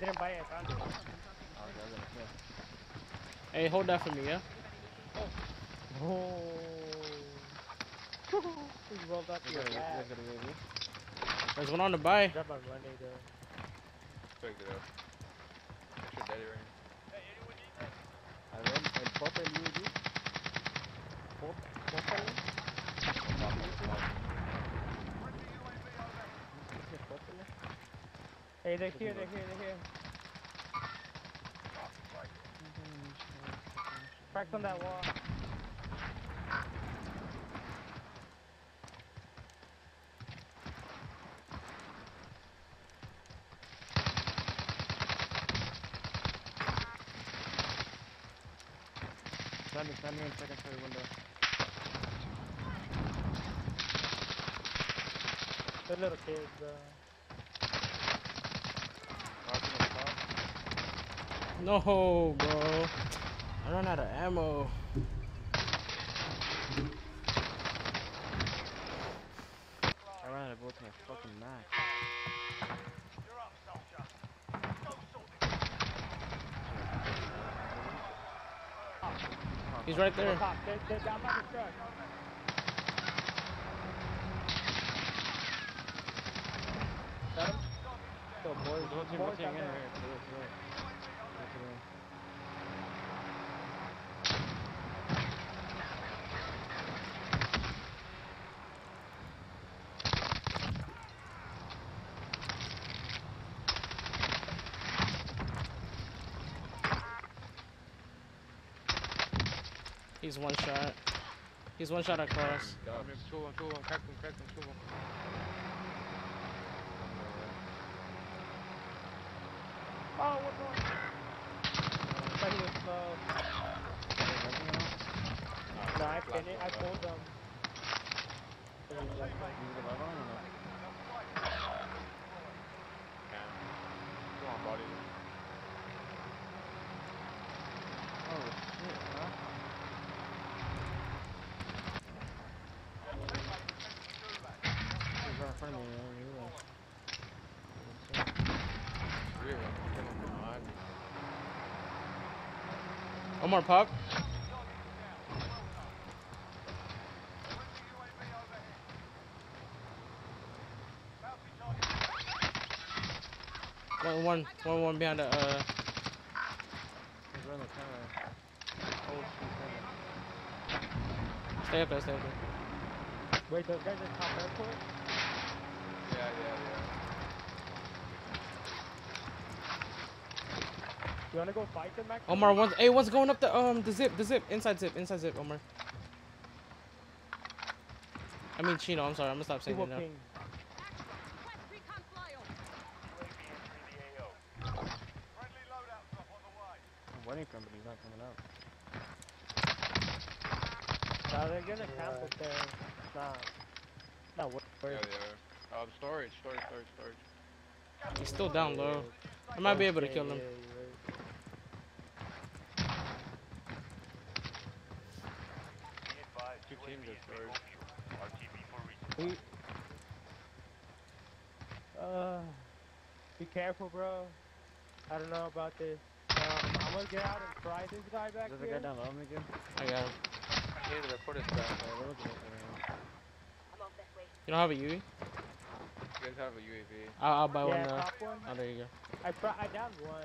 didn't buy it. I found it. Oh, okay, I was gonna say. Hey, hold that for me, yeah? Oh. He rolled up your got back. guys got a UAV? There's one on the buy. Grab my running though. Picked it up. That's your daddy ring. I read el Pope el UAV. Pope, Pope. Dice Hey, they're here, they're here, they're here. Cracked on that wall. Stand me, stand me in second story window. They're little kids, bro. Knocking on top. No, bro. I ran out of ammo. I ran out of bullets in my fucking max. He's right there. Top, they're, they're down by the truck. Got him? So, boys, Go team, go boys team down in there. right here. To the, to the right. Go to the right. He's one shot. He's one shot across. Got No, I finished. I pulled them. Come on, body. Oh shit, huh? He's right in front of me, I didn't realize. Three of them. Kill them behind me. One more pop. One, one, one, one behind the, uh, He's right in the camera. Shit, camera. stay up there, stay up there. Wait, those guys are top airport? Yeah, yeah, yeah. You wanna go fight them, Max? Omar, one, hey, one's going up the, um, the zip, the zip, inside zip, inside zip, Omar. I mean, Chino, I'm sorry, I'm gonna stop saying People it now. ping. The wedding company's not coming out. No, they're gonna camp up there. It's not. Not worth Yeah, it. they are. Um, storage, storage, storage, storage. He's still down low. I might be able to kill him. Two teams at storage. We, uh, be careful, bro. I don't know about this. Um, I'm gonna get out and try this guy back Is there a here. guy down low me again? I got him. Hey, the report is back. Oh, they're looking at me right now. You don't have a UE? You guys have a UAV. I'll, I'll buy yeah, one now. top one. Oh, there you go. I pro- I downed one.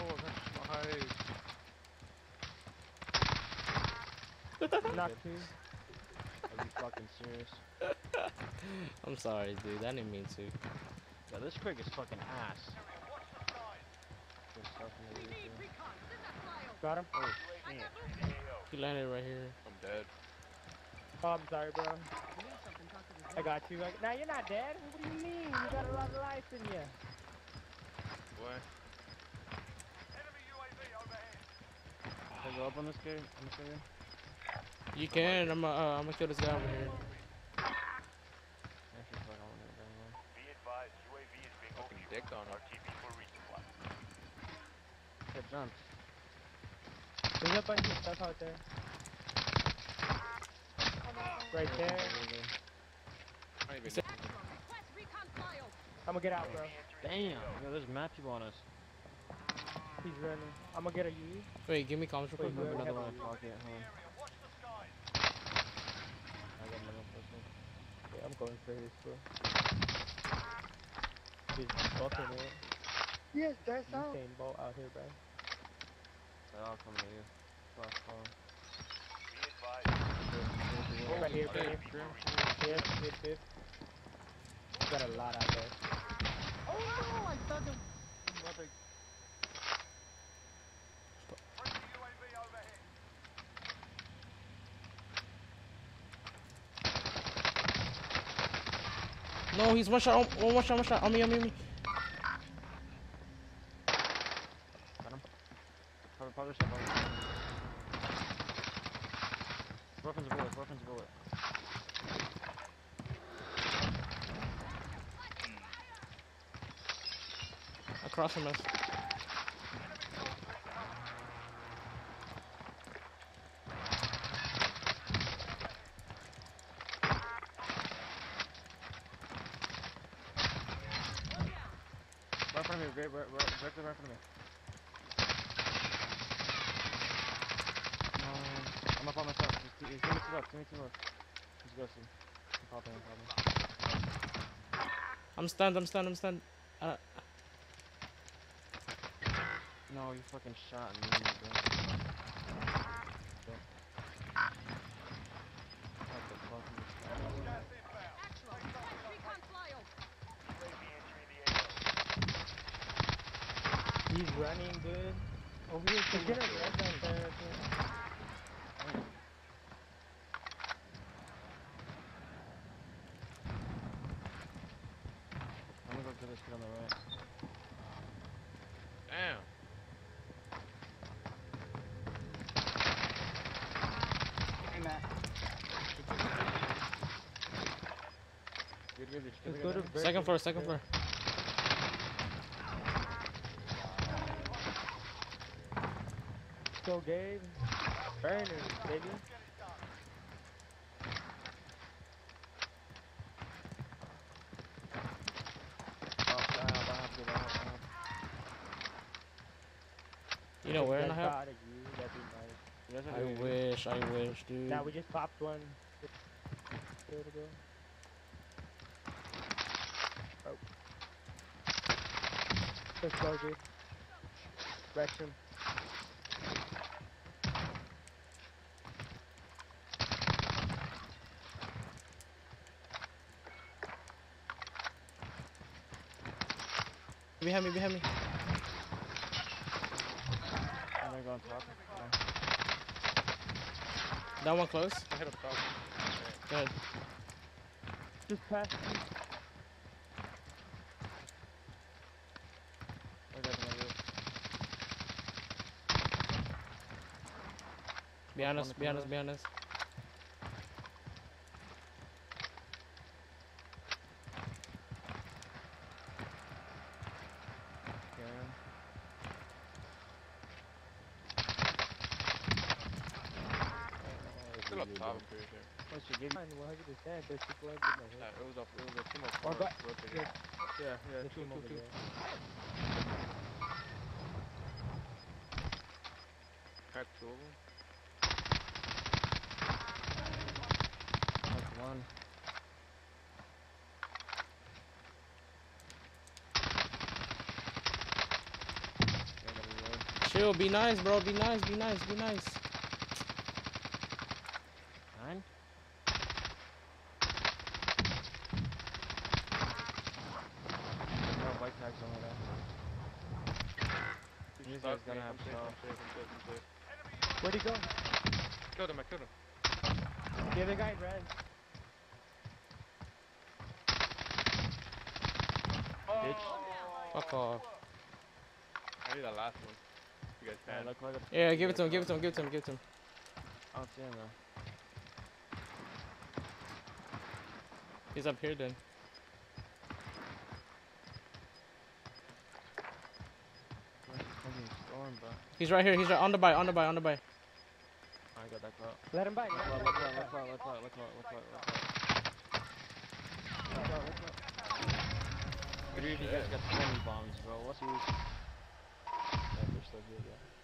Oh, that's. Knock two. Are you fucking serious? I'm sorry, dude. I didn't mean to. Yeah, this Craig is fucking ass. There's stuff in the video, too. Got him. Oh shit. He landed right here. I'm dead. Oh, I'm sorry, bro. I got you. Now you're not dead. What do you mean? You got a lot of life in you. What? I go up on this guy? On this guy? You can. I'm gonna uh, I'm gonna kill this guy over here. Dick on him. Get jumped. There's a bunch of stuff out there. Right there. I'm gonna get out, bro. Damn, yo, there's mad people on us. He's running. I'm gonna get a UE. Wait, give me comms real Wait, quick. Another one pocket, huh? I got another person. Yeah, I'm going for this, bro. He's buffing it. Yes, that's out. Usain Bolt out here, bro. They're all coming to you. Fast phone. Right here, Oh, right here. Fifth, fifth, fifth. Got a lot out there. Oh no, I stuck him. Mother. No, he's one shot. Oh, one shot, one shot. On me, on me, on me. Got him. Cover, cover, cover. Weapons a bullet, weapons a bullet. Across from us. Right in front of me, right, right, right, directly right in front of me. No, I'm up on myself. Just, give give me two left, give me two left. He's ghosting. I'm popping, I'm popping. I'm stunned, I'm stunned, I'm stunned. Uh, No, you fucking shot me, bro. What the fuck is this? He's running good. Over here, he's getting red right there. dude. I'm gonna go to this kid on the right. Damn. Hey, Matt. Good, good, good. Go to second floor, second floor. Go, Gabe. Burners, baby. Oh, I have, I have, good, I have, I. You know where in the Get hell? out of you, that'd be nice. You guys are I wish, I wish, dude. Now we just popped one. There to go. Oh. Let's go, dude. Wrecked him. Behind me, behind me. I'm gonna go on top. Yeah. That one close. I hit up top. Go ahead. Just past me. Where guys on the roof? Behind us, behind us, behind us. Okay. Still up top, I'm pretty sure. What you give me? 100%. There's people in my Nah, head. it was up, it was a team of four but- yeah. Yeah, yeah, two, two, two. Cracked two of them. That's one. Chill, be nice, bro. Be nice, be nice, be nice. Nine? There's no white tags on there. You guys Fuck gotta have I'm safe. I'm safe, I'm safe, Where'd he go? Killed him, I killed him. The other guy ran. Oh. Fuck off. I need that last one. You guys Yeah, can. look, look Yeah, give it to him, give it to him, give it to him, give it to him. I don't see him though. He's up here then. Confirm, bro. He's right here. He's right on the buy. On the buy. On the buy. I got that clout. Let him bite. Look Let him out, look bite. out, look out, look out, look out, look out, look out. Look out, look out. Three of you guys got 20 bombs, bro. What's your... Yeah, they're still good, yeah.